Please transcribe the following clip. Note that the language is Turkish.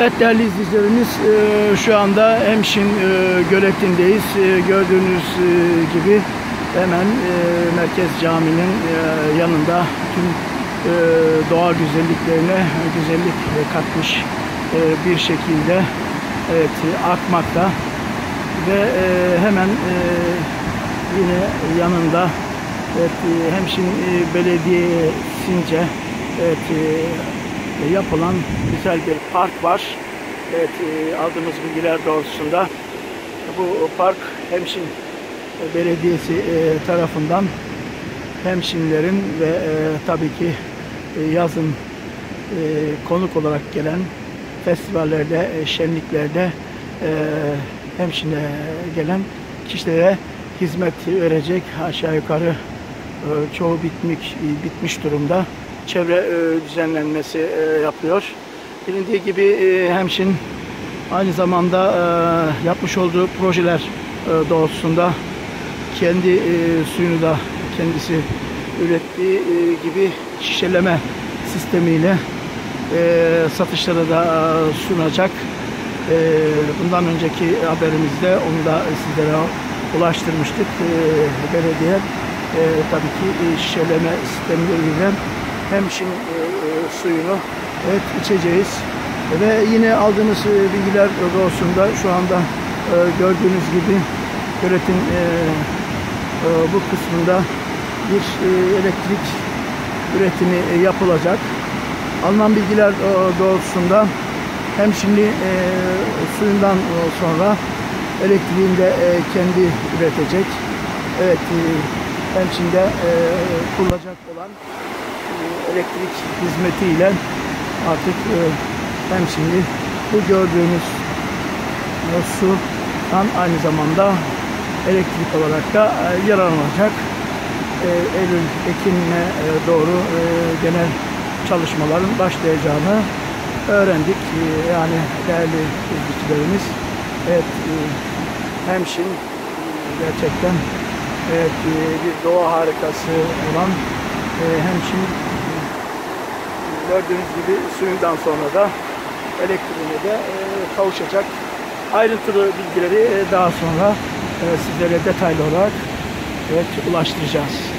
Evet değerli izleyicilerimiz e, şu anda Hemşin e, göletindeyiz. E, Gördüğünüz e, gibi hemen Merkez Camii'nin yanında tüm doğa güzelliklerine güzellik katmış bir şekilde evet, akmakta ve hemen yine yanında evet, Hemşin Belediyesince evet, yapılan güzel bir park var. Evet, e, aldığımız bilgiler doğrultusunda bu park Hemşin Belediyesi e, tarafından Hemşinlerin ve e, tabii ki e, yazın e, konuk olarak gelen festivallerde, e, şenliklerde e, Hemşin'e gelen kişilere hizmet verecek aşağı yukarı e, çoğu bitmiş bitmiş durumda çevre e, düzenlenmesi e, yapıyor. Bilindiği gibi e, Hemşin aynı zamanda e, yapmış olduğu projeler e, doğrultusunda kendi e, suyunu da kendisi ürettiği e, gibi şişeleme sistemiyle e, satışlara da e, sunacak. E, bundan önceki haberimizde onu da sizlere ulaştırmıştık. E, belediye e, tabii ki e, şişeleme sistemleriyle hem şimdi e, e, suyunu evet içeceğiz. Ve yine aldığımız e, bilgiler doğrusunda şu anda e, gördüğünüz gibi göletin e, e, bu kısmında bir e, elektrik üretimi e, yapılacak. Alınan bilgiler e, doğrultusunda hem şimdi e, suyundan e, sonra elektriğini de e, kendi üretecek. Evet, e, hem şimdi e, kullanacak olan elektrik hizmetiyle artık e, hem şimdi bu gördüğünüz e, sudan aynı zamanda elektrik olarak da e, yararlanacak. E, Eylül, Ekim'e e, doğru e, genel çalışmaların başlayacağını öğrendik. E, yani değerli izleyicilerimiz evet Hemşin gerçekten evet, bir doğa harikası olan Hemşin gördüğünüz gibi suyundan sonra da elektriğine de e, kavuşacak. Ayrıntılı bilgileri e, daha sonra e, sizlere detaylı olarak evet, ulaştıracağız.